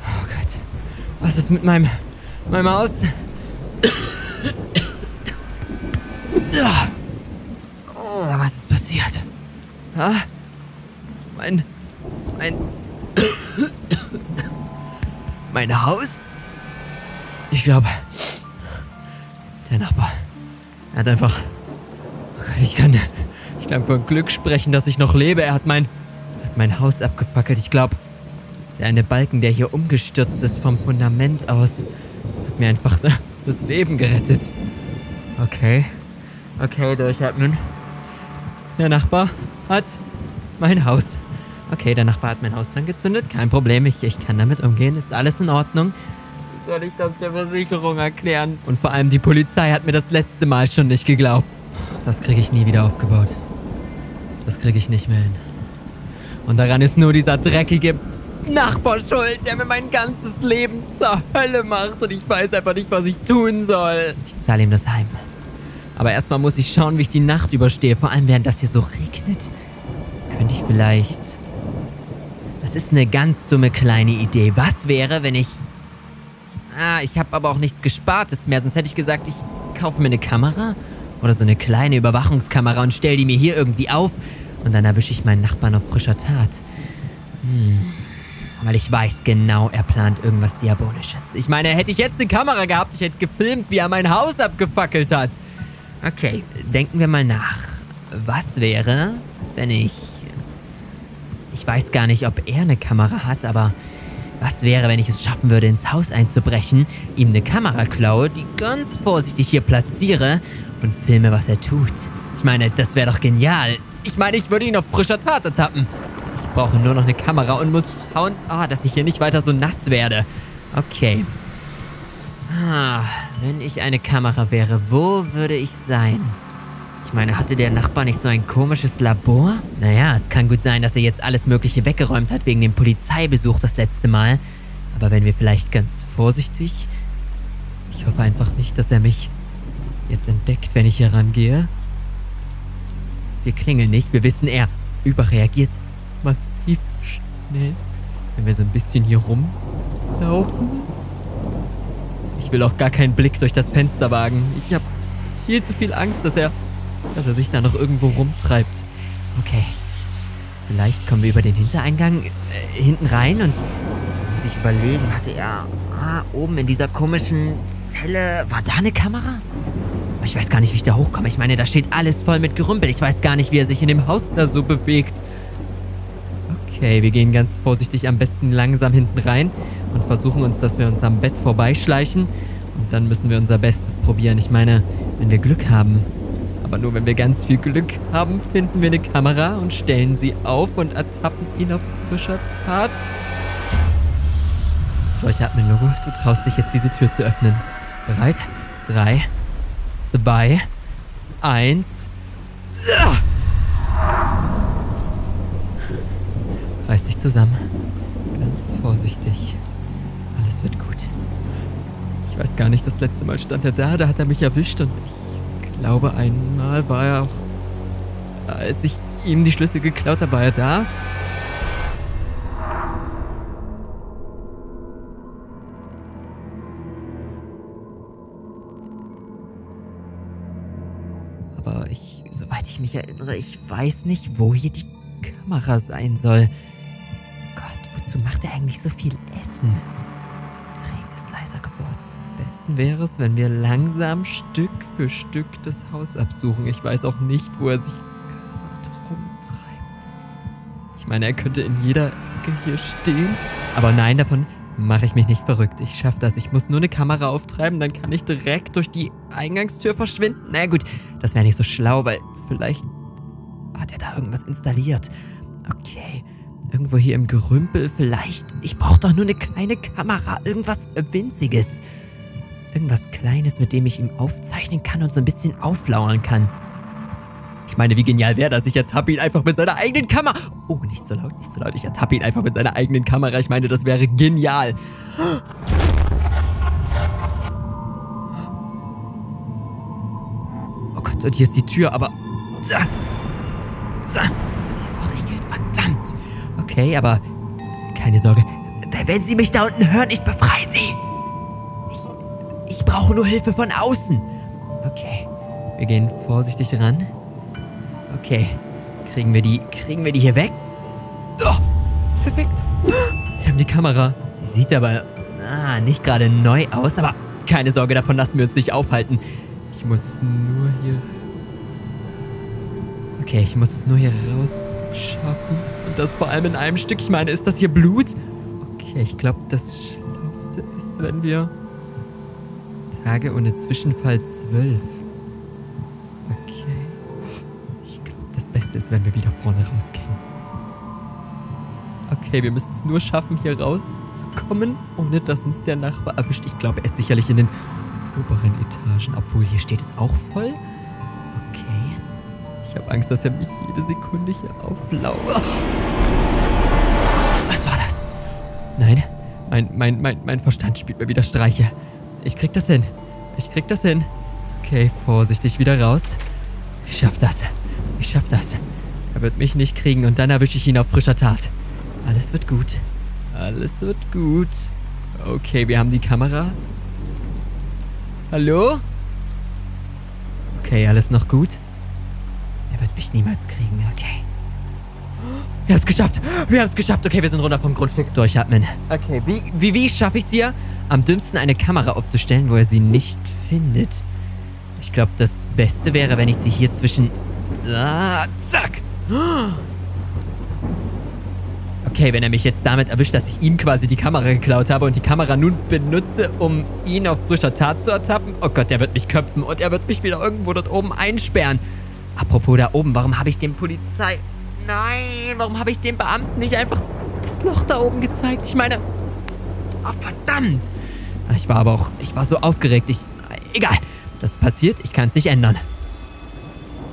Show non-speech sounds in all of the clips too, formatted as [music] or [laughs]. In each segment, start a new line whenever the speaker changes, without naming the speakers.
Oh Gott. Was ist mit meinem, meinem Haus? Was ist passiert? Mein, mein, mein Haus? Ich glaube, der Nachbar. Hat einfach. Oh Gott, ich kann. Ich kann von Glück sprechen, dass ich noch lebe. Er hat mein. hat mein Haus abgefackelt. Ich glaube, der eine Balken, der hier umgestürzt ist vom Fundament aus, hat mir einfach [laughs] das Leben gerettet. Okay. Okay, durchatmen. Der Nachbar hat mein Haus. Okay, der Nachbar hat mein Haus dran gezündet. Kein Problem, ich, ich kann damit umgehen. Ist alles in Ordnung. Wie soll ich das der Versicherung erklären? Und vor allem die Polizei hat mir das letzte Mal schon nicht geglaubt. Das kriege ich nie wieder aufgebaut. Das kriege ich nicht mehr hin. Und daran ist nur dieser dreckige Nachbar schuld, der mir mein ganzes Leben zur Hölle macht und ich weiß einfach nicht, was ich tun soll. Ich zahle ihm das heim. Aber erstmal muss ich schauen, wie ich die Nacht überstehe, vor allem während das hier so regnet. Könnte ich vielleicht... Das ist eine ganz dumme kleine Idee. Was wäre, wenn ich... Ah, ich habe aber auch nichts Gespartes mehr, sonst hätte ich gesagt, ich kaufe mir eine Kamera oder so eine kleine Überwachungskamera und stelle die mir hier irgendwie auf und dann erwische ich meinen Nachbarn auf frischer Tat. Hm. Weil ich weiß genau, er plant irgendwas Diabolisches. Ich meine, hätte ich jetzt eine Kamera gehabt, ich hätte gefilmt, wie er mein Haus abgefackelt hat. Okay, denken wir mal nach. Was wäre, wenn ich... Ich weiß gar nicht, ob er eine Kamera hat, aber... Was wäre, wenn ich es schaffen würde, ins Haus einzubrechen, ihm eine Kamera klaue, die ganz vorsichtig hier platziere und filme, was er tut? Ich meine, das wäre doch genial. Ich meine, ich würde ihn auf frischer Tat ertappen. Ich brauche nur noch eine Kamera und muss schauen, oh, dass ich hier nicht weiter so nass werde. Okay. Ah, wenn ich eine Kamera wäre, wo würde ich sein? Ich meine, hatte der Nachbar nicht so ein komisches Labor? Naja, es kann gut sein, dass er jetzt alles Mögliche weggeräumt hat wegen dem Polizeibesuch das letzte Mal. Aber wenn wir vielleicht ganz vorsichtig... Ich hoffe einfach nicht, dass er mich jetzt entdeckt, wenn ich hier rangehe. Wir klingeln nicht, wir wissen, er überreagiert massiv schnell, wenn wir so ein bisschen hier rumlaufen. Ich will auch gar keinen Blick durch das Fenster wagen. Ich habe viel zu viel Angst, dass er dass er sich da noch irgendwo rumtreibt. Okay. Vielleicht kommen wir über den Hintereingang äh, hinten rein und muss ich überlegen, hatte er ah, oben in dieser komischen Zelle, war da eine Kamera? Ich weiß gar nicht, wie ich da hochkomme. Ich meine, da steht alles voll mit Gerümpel. Ich weiß gar nicht, wie er sich in dem Haus da so bewegt. Okay, wir gehen ganz vorsichtig am besten langsam hinten rein und versuchen uns, dass wir uns am Bett vorbeischleichen. Und dann müssen wir unser Bestes probieren. Ich meine, wenn wir Glück haben, aber nur wenn wir ganz viel Glück haben, finden wir eine Kamera und stellen sie auf und ertappen ihn auf frischer Tat. Durchatmen, Logo. Du traust dich jetzt, diese Tür zu öffnen. Bereit? Drei, zwei, eins. Reiß dich zusammen. Ganz vorsichtig. Alles wird gut. Ich weiß gar nicht, das letzte Mal stand er da, da hat er mich erwischt und ich glaube, einmal war er auch. Als ich ihm die Schlüssel geklaut habe, war er da. Aber ich, soweit ich mich erinnere, ich weiß nicht, wo hier die Kamera sein soll. Gott, wozu macht er eigentlich so viel Essen? Besten wäre es, wenn wir langsam Stück für Stück das Haus absuchen. Ich weiß auch nicht, wo er sich gerade rumtreibt. Ich meine, er könnte in jeder Ecke hier stehen. Aber nein, davon mache ich mich nicht verrückt. Ich schaffe das. Ich muss nur eine Kamera auftreiben, dann kann ich direkt durch die Eingangstür verschwinden. Na gut, das wäre nicht so schlau, weil vielleicht hat er da irgendwas installiert. Okay, irgendwo hier im Gerümpel vielleicht. Ich brauche doch nur eine kleine Kamera, irgendwas Winziges. Irgendwas Kleines, mit dem ich ihm aufzeichnen kann und so ein bisschen auflauern kann. Ich meine, wie genial wäre das? Ich ertappe ihn einfach mit seiner eigenen Kamera. Oh, nicht so laut, nicht so laut. Ich ertappe ihn einfach mit seiner eigenen Kamera. Ich meine, das wäre genial. Oh Gott, und hier ist die Tür, aber... Die ist verriegelt, verdammt. Okay, aber keine Sorge. Wenn Sie mich da unten hören, ich befreie Sie. Brauche nur Hilfe von außen. Okay, wir gehen vorsichtig ran. Okay, kriegen wir die, kriegen wir die hier weg? Oh, perfekt. Wir haben die Kamera. Die sieht aber ah, nicht gerade neu aus, aber keine Sorge, davon lassen wir uns nicht aufhalten. Ich muss es nur hier... Okay, ich muss es nur hier rausschaffen. Und das vor allem in einem Stück. Ich meine, ist das hier Blut? Okay, ich glaube, das Schlauste ist, wenn wir... Tage ohne Zwischenfall 12. Okay. Ich glaube, das Beste ist, wenn wir wieder vorne rausgehen. Okay, wir müssen es nur schaffen, hier rauszukommen, ohne dass uns der Nachbar erwischt. Ich glaube, er ist sicherlich in den oberen Etagen, obwohl hier steht es auch voll. Okay. Ich habe Angst, dass er mich jede Sekunde hier auflauert. Was war das? Nein, mein, mein, mein, mein Verstand spielt mir wieder Streiche. Ich krieg das hin. Ich krieg das hin. Okay, vorsichtig wieder raus. Ich schaff das. Ich schaff das. Er wird mich nicht kriegen und dann erwische ich ihn auf frischer Tat. Alles wird gut. Alles wird gut. Okay, wir haben die Kamera. Hallo? Okay, alles noch gut? Er wird mich niemals kriegen, okay. Wir haben es geschafft. Wir haben es geschafft. Okay, wir sind runter vom Grundstück. Durchatmen. Okay, wie, wie, wie schaffe ich es hier? Am dümmsten eine Kamera aufzustellen, wo er sie nicht findet. Ich glaube, das Beste wäre, wenn ich sie hier zwischen... Ah, zack. Okay, wenn er mich jetzt damit erwischt, dass ich ihm quasi die Kamera geklaut habe und die Kamera nun benutze, um ihn auf frischer Tat zu ertappen. Oh Gott, der wird mich köpfen und er wird mich wieder irgendwo dort oben einsperren. Apropos da oben, warum habe ich dem Polizei... Nein, warum habe ich dem Beamten nicht einfach das Loch da oben gezeigt? Ich meine... Oh, verdammt. Ich war aber auch... Ich war so aufgeregt. Ich... Egal. Das passiert. Ich kann es nicht ändern.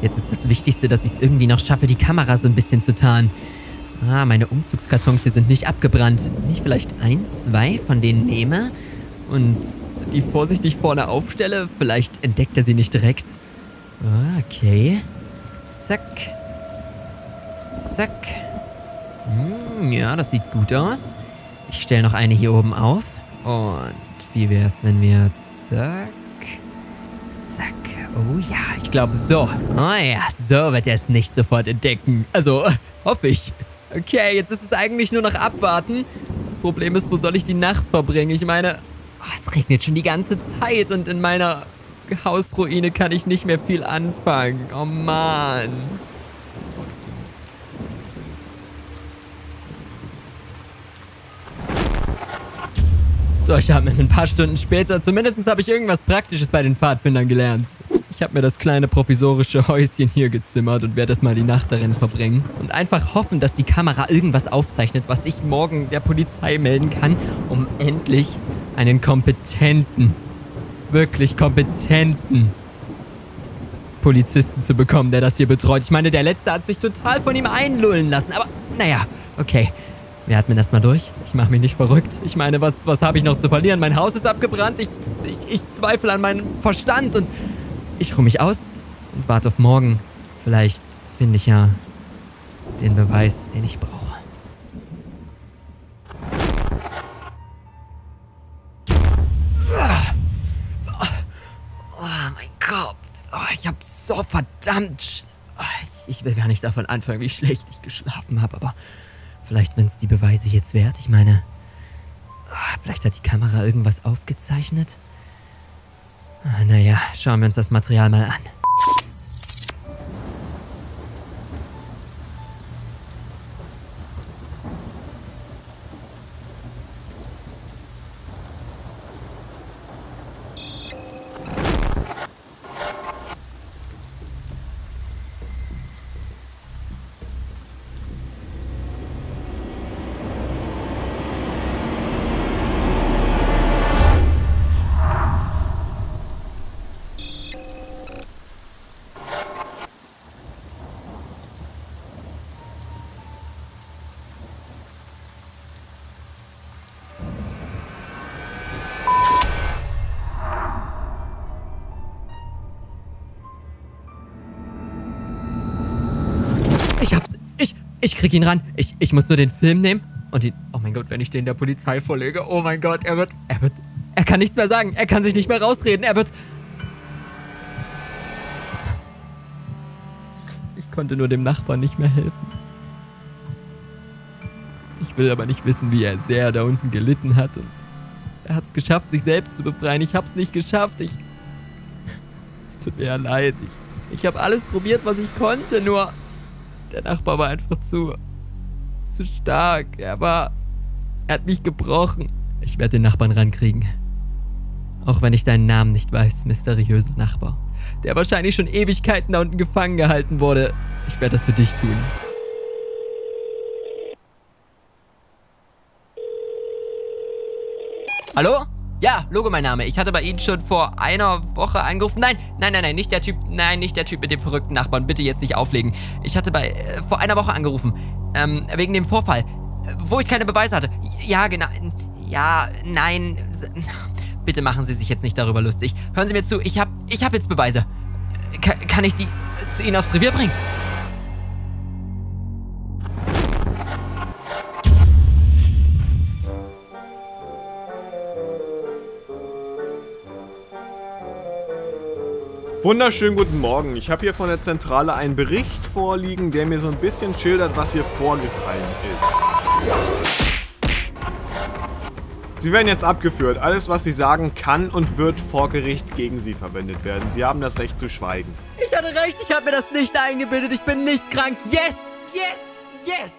Jetzt ist das Wichtigste, dass ich es irgendwie noch schaffe, die Kamera so ein bisschen zu tarnen. Ah, meine Umzugskartons hier sind nicht abgebrannt. Wenn ich vielleicht ein, zwei von denen nehme und die vorsichtig vorne aufstelle, vielleicht entdeckt er sie nicht direkt. Ah, okay. Zack. Zack. Hm, ja, das sieht gut aus. Ich stelle noch eine hier oben auf. Und wie wäre es, wenn wir... Zack. Zack. Oh ja, ich glaube so. Oh ja, so wird er es nicht sofort entdecken. Also, hoffe ich. Okay, jetzt ist es eigentlich nur noch abwarten. Das Problem ist, wo soll ich die Nacht verbringen? Ich meine, oh, es regnet schon die ganze Zeit und in meiner Hausruine kann ich nicht mehr viel anfangen. Oh Mann. So, ich habe mir ein paar Stunden später, zumindest habe ich irgendwas Praktisches bei den Pfadfindern gelernt. Ich habe mir das kleine provisorische Häuschen hier gezimmert und werde es mal die Nacht darin verbringen. Und einfach hoffen, dass die Kamera irgendwas aufzeichnet, was ich morgen der Polizei melden kann, um endlich einen kompetenten, wirklich kompetenten Polizisten zu bekommen, der das hier betreut. Ich meine, der Letzte hat sich total von ihm einlullen lassen. Aber naja, okay. Wir atmen erstmal durch. Ich mache mich nicht verrückt. Ich meine, was, was habe ich noch zu verlieren? Mein Haus ist abgebrannt. Ich, ich, ich zweifle an meinem Verstand und ich ruhe mich aus und warte auf morgen. Vielleicht finde ich ja den Beweis, den ich brauche. Oh, mein Kopf. Oh, ich habe so verdammt... Oh, ich, ich will gar nicht davon anfangen, wie schlecht ich geschlafen habe, aber vielleicht, wenn es die Beweise jetzt wert. Ich meine, oh, vielleicht hat die Kamera irgendwas aufgezeichnet. Ah, naja, schauen wir uns das Material mal an. Ich, krieg ihn ran. Ich, ich muss nur den Film nehmen und ihn. Oh mein Gott, wenn ich den der Polizei vorlege. Oh mein Gott, er wird. Er wird. Er kann nichts mehr sagen. Er kann sich nicht mehr rausreden. Er wird. Ich konnte nur dem Nachbarn nicht mehr helfen. Ich will aber nicht wissen, wie er sehr da unten gelitten hat. Und er hat es geschafft, sich selbst zu befreien. Ich hab's nicht geschafft. Ich. Es tut mir ja leid. Ich, ich habe alles probiert, was ich konnte, nur. Der Nachbar war einfach zu. zu stark. Er war. Er hat mich gebrochen. Ich werde den Nachbarn rankriegen. Auch wenn ich deinen Namen nicht weiß, mysteriöser Nachbar. Der wahrscheinlich schon Ewigkeiten da unten gefangen gehalten wurde. Ich werde das für dich tun. Hallo? Ja, Logo mein Name. Ich hatte bei Ihnen schon vor einer Woche angerufen. Nein, nein, nein, nein, nicht der Typ, nein, nicht der Typ mit dem verrückten Nachbarn. Bitte jetzt nicht auflegen. Ich hatte bei, äh, vor einer Woche angerufen. Ähm, wegen dem Vorfall. Wo ich keine Beweise hatte. Ja, genau. Ja, nein. [laughs] Bitte machen Sie sich jetzt nicht darüber lustig. Hören Sie mir zu, ich hab, ich hab jetzt Beweise. Ka kann ich die zu Ihnen aufs Revier bringen?
Wunderschönen guten Morgen. Ich habe hier von der Zentrale einen Bericht vorliegen, der mir so ein bisschen schildert, was hier vorgefallen ist. Sie werden jetzt abgeführt. Alles, was Sie sagen, kann und wird vor Gericht gegen Sie verwendet werden. Sie haben das Recht zu schweigen.
Ich hatte recht, ich habe mir das nicht eingebildet. Ich bin nicht krank. Yes, yes, yes.